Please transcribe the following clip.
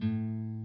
Música